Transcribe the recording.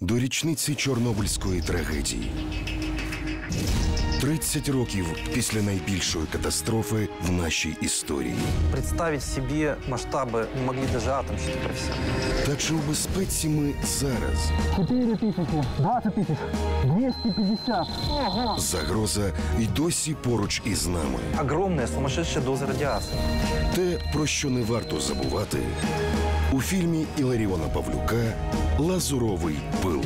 До річниці Чорнобильської трагедії. 30 років після найбільшої катастрофи в нашій історії. Представить себе масштабы не могли даже атомщики профессионалы. Та чи у безпеці ми зараз? 4 тысячи, 20 тысяч, 250. Ого! Загроза й досі поруч із нами. Огромная сумасшедшая доза радиации. Те, про що не варто забувати, у фільмі Іларіона Павлюка Лазуровий пил.